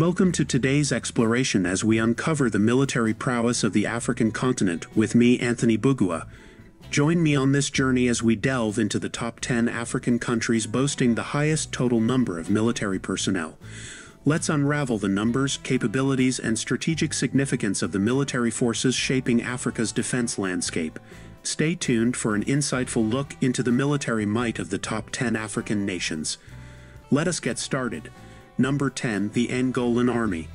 Welcome to today's exploration as we uncover the military prowess of the African continent with me, Anthony Bugua. Join me on this journey as we delve into the top 10 African countries boasting the highest total number of military personnel. Let's unravel the numbers, capabilities, and strategic significance of the military forces shaping Africa's defense landscape. Stay tuned for an insightful look into the military might of the top 10 African nations. Let us get started. Number 10, the Angolan Army.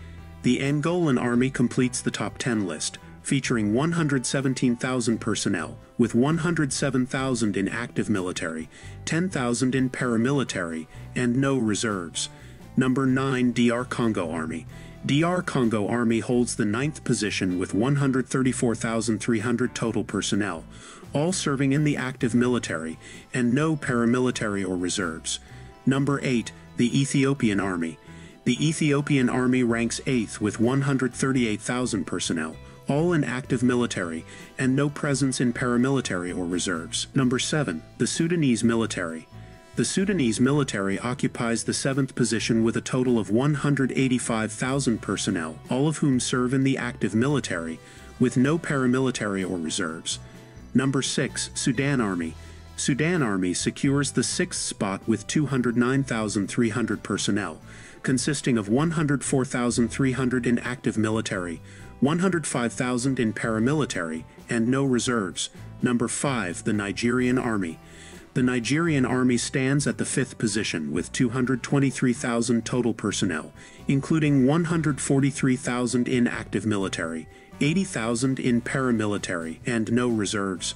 The Angolan Army completes the top 10 list, featuring 117,000 personnel, with 107,000 in active military, 10,000 in paramilitary, and no reserves. Number 9, DR Congo Army. DR Congo Army holds the ninth position with 134,300 total personnel, all serving in the active military, and no paramilitary or reserves. Number 8, the Ethiopian Army. The Ethiopian Army ranks 8th with 138,000 personnel, all in active military, and no presence in paramilitary or reserves. Number 7. The Sudanese Military. The Sudanese military occupies the seventh position with a total of 185,000 personnel, all of whom serve in the active military, with no paramilitary or reserves. Number 6. Sudan Army. Sudan Army secures the sixth spot with 209,300 personnel, consisting of 104,300 in active military, 105,000 in paramilitary, and no reserves. Number 5. The Nigerian Army. The Nigerian Army stands at the fifth position with 223,000 total personnel, including 143,000 in active military, 80,000 in paramilitary, and no reserves.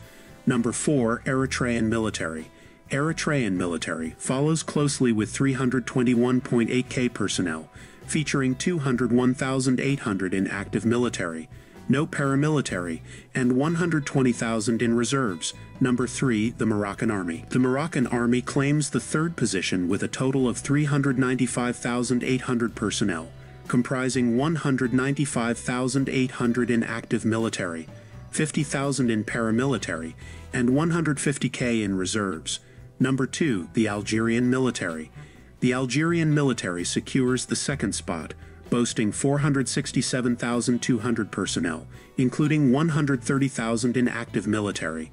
Number 4. Eritrean Military. Eritrean military follows closely with 321.8k personnel, featuring 201,800 in active military, no paramilitary, and 120,000 in reserves. Number 3. The Moroccan Army. The Moroccan Army claims the third position with a total of 395,800 personnel, comprising 195,800 in active military, 50,000 in paramilitary, and 150k in reserves. Number 2. The Algerian Military. The Algerian military secures the second spot, boasting 467,200 personnel, including 130,000 in active military,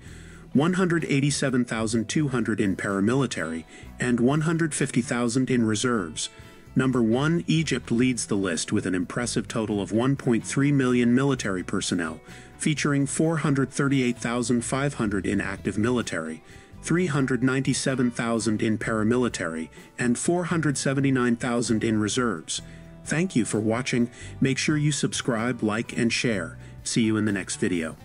187,200 in paramilitary, and 150,000 in reserves. Number 1 Egypt leads the list with an impressive total of 1.3 million military personnel, featuring 438,500 in active military, 397,000 in paramilitary, and 479,000 in reserves. Thank you for watching. Make sure you subscribe, like, and share. See you in the next video.